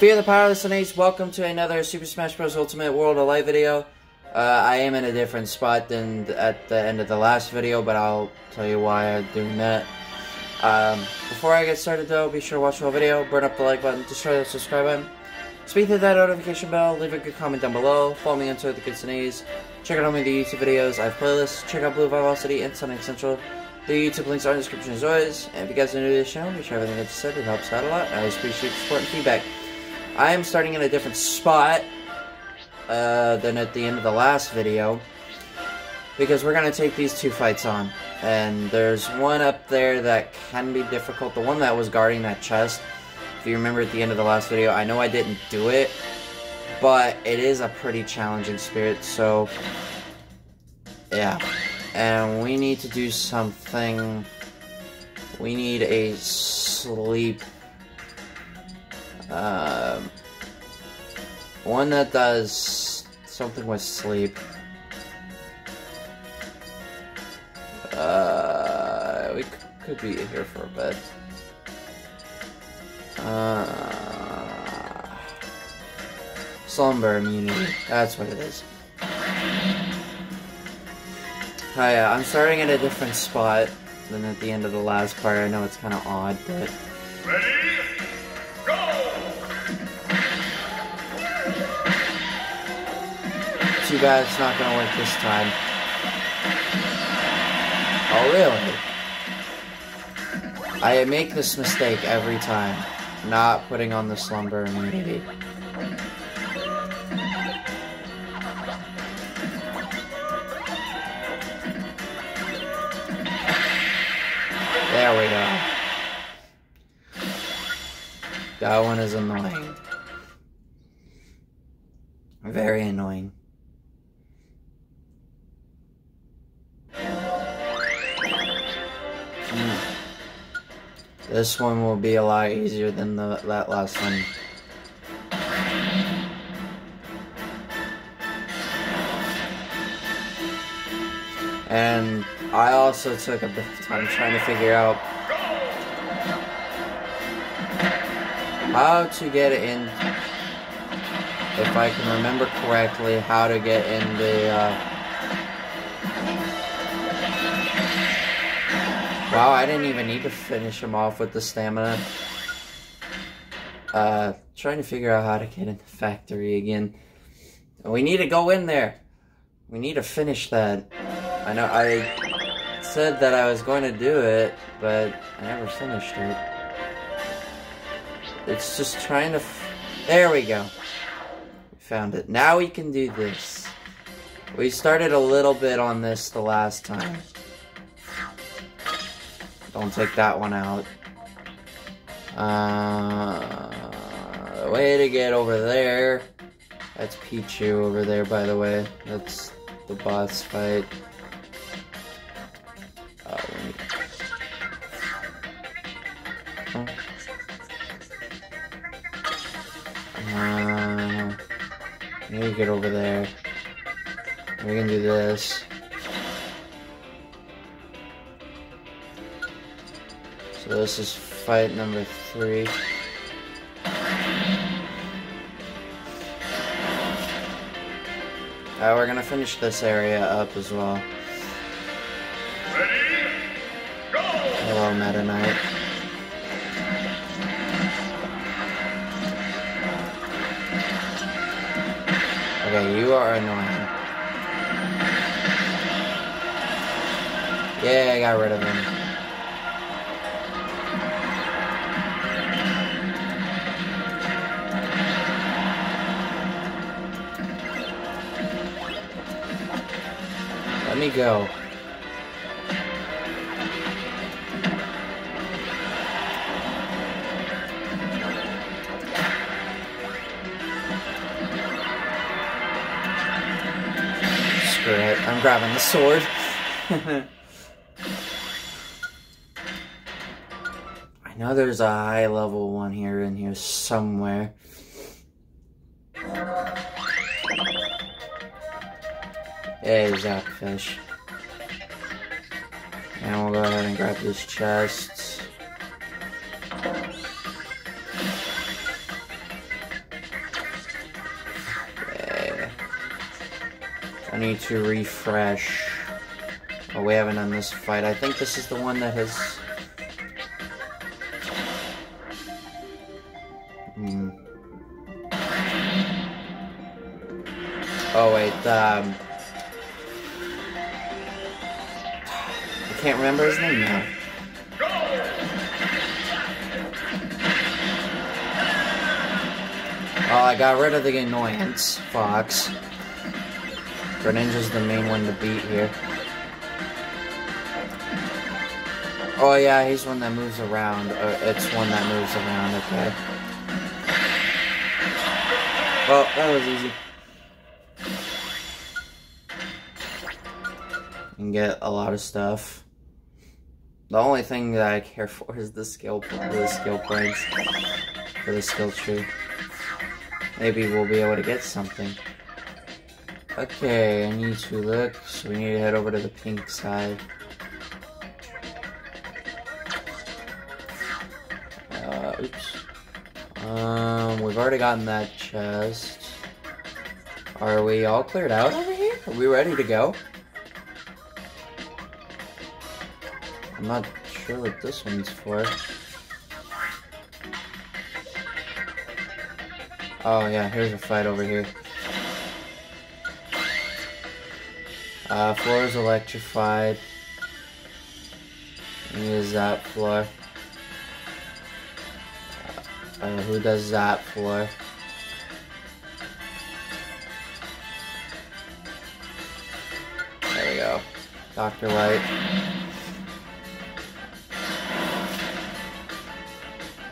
Fear the Power of the Snakes, welcome to another Super Smash Bros. Ultimate World of Light video. Uh, I am in a different spot than at the end of the last video, but I'll tell you why I'm doing that. Um, before I get started though, be sure to watch the whole video, burn up the like button, destroy the subscribe button, speak to that notification bell, leave a good comment down below, follow me on Twitter, the Kids check out all my YouTube videos, I have playlists, check out Blue Vivacity and Sonic Central. The YouTube links are in the description as always, and if you guys are new to this channel, be sure everything I just said, it helps out a lot, I always appreciate support and feedback. I am starting in a different spot uh, than at the end of the last video because we're going to take these two fights on. And there's one up there that can be difficult. The one that was guarding that chest, if you remember at the end of the last video, I know I didn't do it, but it is a pretty challenging spirit, so yeah. And we need to do something. We need a sleep um, one that does something with sleep. Uh, we could be here for a bit. Uh, slumber immunity. That's what it is. Hi, uh, I'm starting at a different spot than at the end of the last part. I know it's kind of odd, but... Ready? Too bad it's not gonna work this time. Oh, really? I make this mistake every time. Not putting on the slumber immunity. There we go. That one is annoying. Very annoying. This one will be a lot easier than the, that last one. And I also took a bit of time trying to figure out how to get in, if I can remember correctly, how to get in the, uh, Wow, I didn't even need to finish him off with the stamina. Uh, trying to figure out how to get in the factory again. We need to go in there. We need to finish that. I know I said that I was going to do it, but I never finished it. It's just trying to... there we go. We found it. Now we can do this. We started a little bit on this the last time. Don't take that one out. Uh, way to get over there. That's Pichu over there, by the way. That's the boss fight. Uh, uh, maybe get over there. We can do this. So this is fight number three. Uh, we're gonna finish this area up as well. Ready? Go! Hello, Meta Knight. Okay, you are annoying. Yeah, I got rid of him. Me go. Screw it, I'm grabbing the sword. I know there's a high level one here in here somewhere. a Zapfish. And we'll go ahead and grab these chests. Okay. I need to refresh. Oh, we haven't done this fight. I think this is the one that has... Hmm. Oh, wait, um... can't remember his name now. Oh, I got rid of the annoyance, Fox. Greninja's the main one to beat here. Oh yeah, he's one that moves around. Uh, it's one that moves around, okay. Well, that was easy. And get a lot of stuff. The only thing that I care for is the skill the skill points for the skill tree. Maybe we'll be able to get something. Okay, I need to look, so we need to head over to the pink side. Uh, oops. Um, we've already gotten that chest. Are we all cleared out over here? Are we ready to go? I'm not sure what this one's for. Oh yeah, here's a fight over here. Uh, floor is electrified. Use that floor. Uh, who does that floor? There we go. Dr. Light.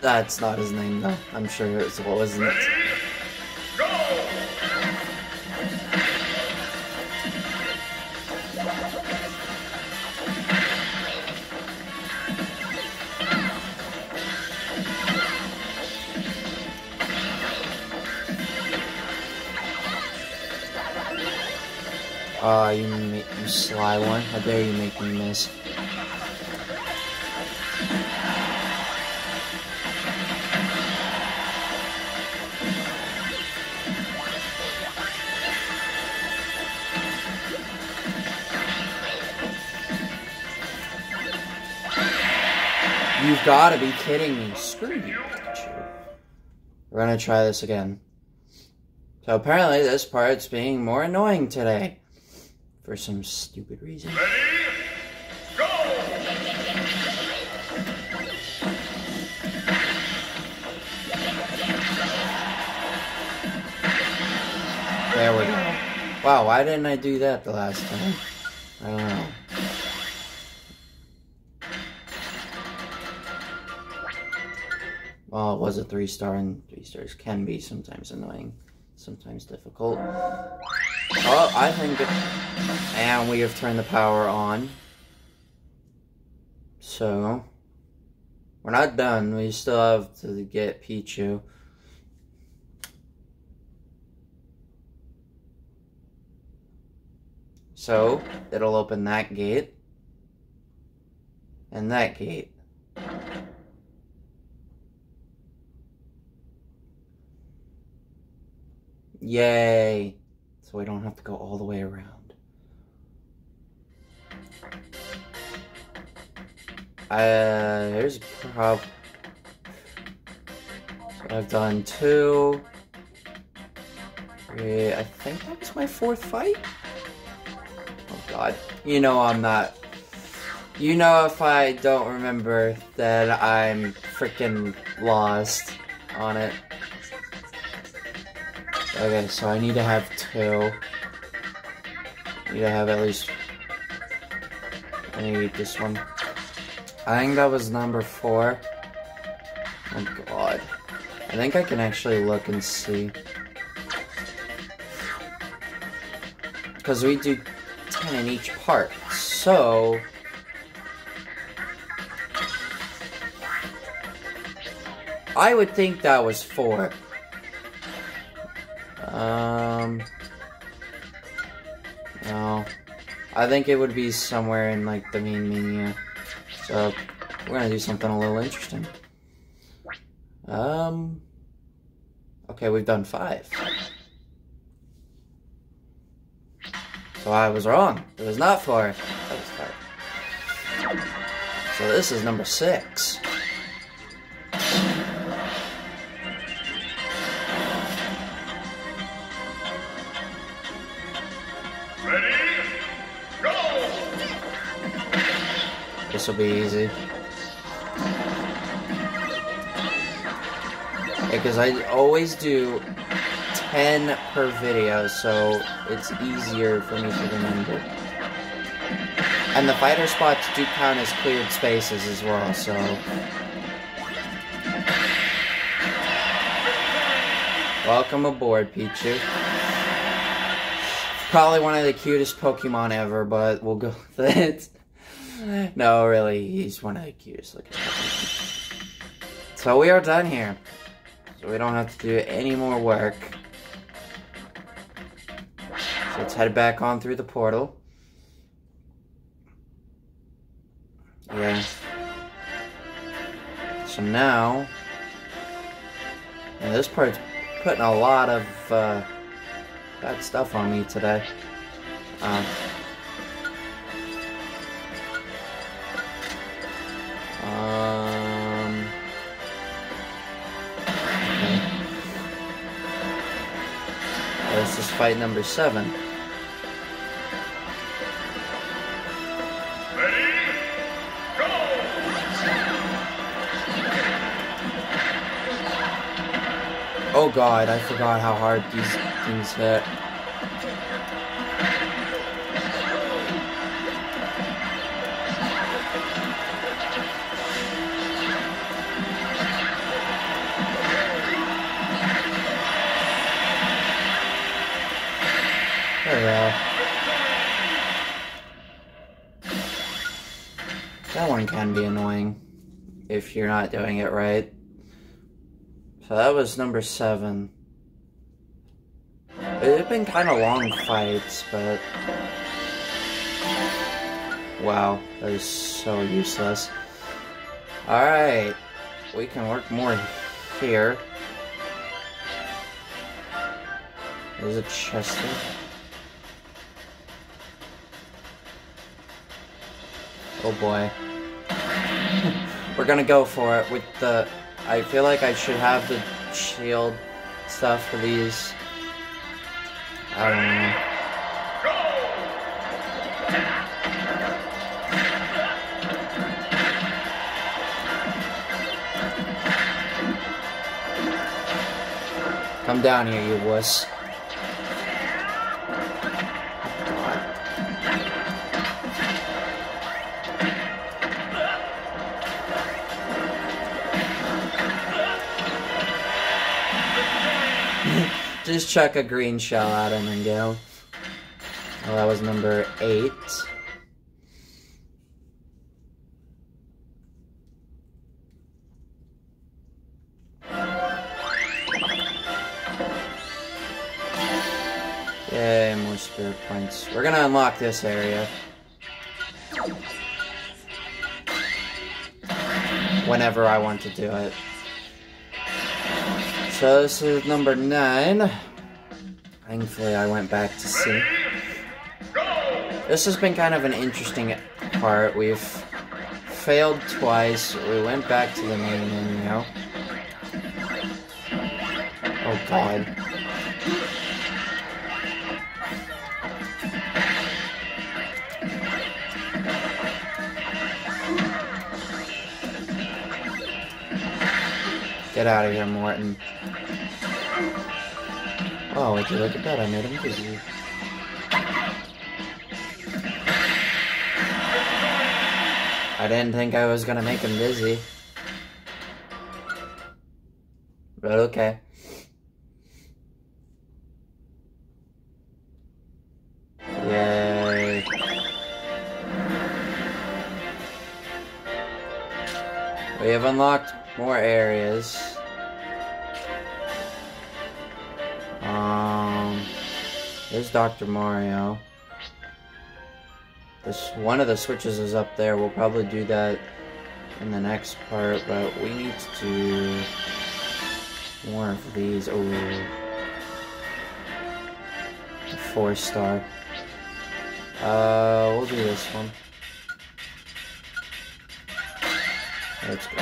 That's not his name though. I'm sure it's what wasn't. Ready? Go! Ah, you, you sly one. How dare you make me miss. You've got to be kidding me. Screw you, Pikachu. We're gonna try this again. So apparently this part's being more annoying today. For some stupid reason. Ready? Go! There we go. Wow, why didn't I do that the last time? I don't know. Well, it was a three star, and three stars can be sometimes annoying, sometimes difficult. Oh, I think. It, and we have turned the power on. So. We're not done. We still have to get Pichu. So, it'll open that gate. And that gate. Yay! So we don't have to go all the way around. Uh, here's prob. So I've done two. Three. I think that was my fourth fight. Oh God. You know I'm not. You know if I don't remember that I'm freaking lost on it. Okay, so I need to have two. I need to have at least. I need this one. I think that was number four. Oh god. I think I can actually look and see. Because we do 10 in each part. So. I would think that was four. Um. No. I think it would be somewhere in like the main menu. So we're gonna do something a little interesting. Um. Okay, we've done five. So I was wrong. It was not four. That was five. So this is number six. Will be easy. Because I always do 10 per video, so it's easier for me to remember. And the fighter spots do count as cleared spaces as well, so... Welcome aboard, Pichu. Probably one of the cutest Pokemon ever, but we'll go with it. No, really, he's one of the cutest looking So we are done here. So we don't have to do any more work. So let's head back on through the portal. Yeah. So now, and this part's putting a lot of uh, bad stuff on me today. Um, fight number seven. Oh god, I forgot how hard these things hit. That one can be annoying if you're not doing it right. So that was number seven. It had been kind of long fights, but... Wow, that is so useless. Alright, we can work more here. There's a chest there. Oh boy. We're gonna go for it with the... I feel like I should have the shield stuff for these. I don't know. Come down here, you wuss. Just chuck a green shell at him and go. Well, that was number eight. Yay, more spirit points. We're gonna unlock this area. Whenever I want to do it. So this is number nine. Thankfully, I went back to see. This has been kind of an interesting part. We've failed twice. We went back to the main menu. Oh god. Get out of here, Morton. Oh, would you look at that? I made him dizzy. I didn't think I was gonna make him dizzy. But okay. Yay. We have unlocked more areas. There's Dr. Mario. This one of the switches is up there. We'll probably do that in the next part, but we need to do more of these. Oh, four star. Uh, we'll do this one. Let's go.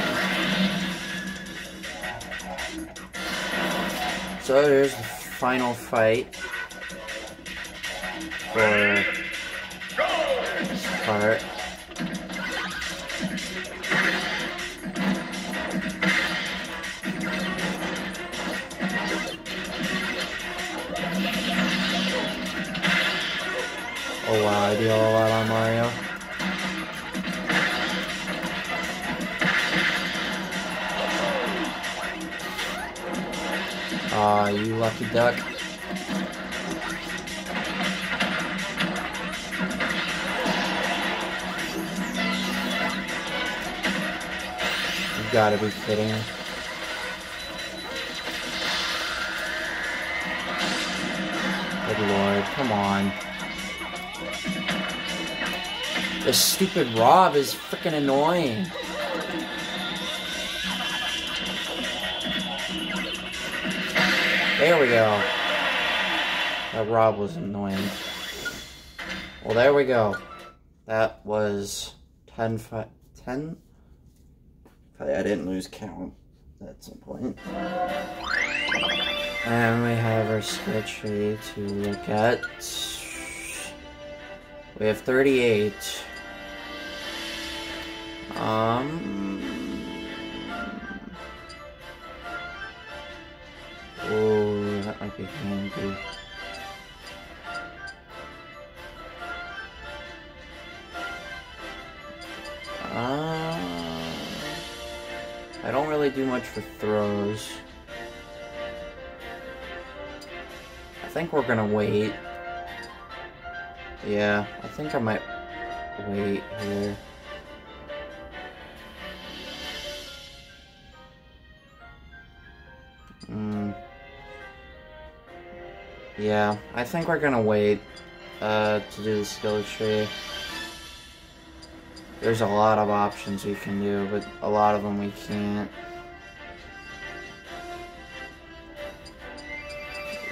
So here's the final fight for part. Oh wow, I deal a lot on Mario. Ah, you lucky duck. Gotta be kidding. Good lord, come on. This stupid R.O.B. is freaking annoying. There we go. That R.O.B. was annoying. Well, there we go. That was 10, 10? I didn't lose count at some point. And we have our tree to look at. We have 38. Um. Oh, that might be handy. Really do much for throws. I think we're gonna wait. Yeah, I think I might wait here. Mm. Yeah, I think we're gonna wait uh, to do the skill tree. There's a lot of options we can do, but a lot of them we can't.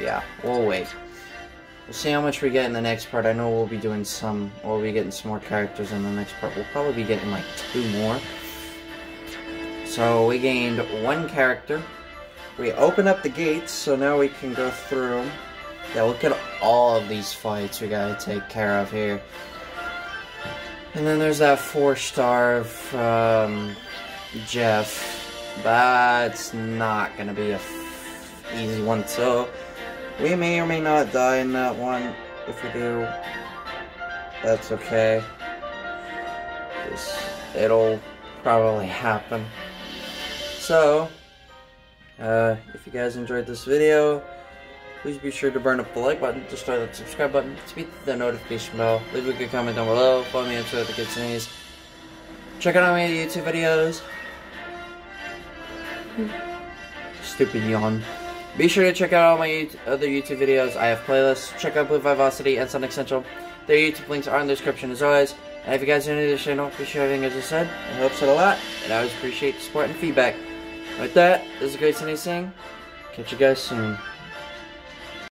Yeah, we'll wait. We'll see how much we get in the next part. I know we'll be doing some, we'll be getting some more characters in the next part. We'll probably be getting like two more. So we gained one character. We open up the gates, so now we can go through. Yeah, look at all of these fights we gotta take care of here. And then there's that four star of um, Jeff. That's not gonna be a easy one. So we may or may not die in that one. If we do, that's okay. It'll probably happen. So, uh, if you guys enjoyed this video, please be sure to burn up the like button, destroy that subscribe button, speed the notification bell, leave a good comment down below, follow me on Twitter Good Sonaze. Check out my YouTube videos. Stupid yawn. Be sure to check out all my other YouTube videos. I have playlists. Check out Blue Vivacity and Sonic Central. Their YouTube links are in the description as always. And if you guys are new to this channel, be sure everything as I said. It helps out a lot, and I always appreciate the support and feedback. With that, this is Great Sonaze. Catch you guys soon.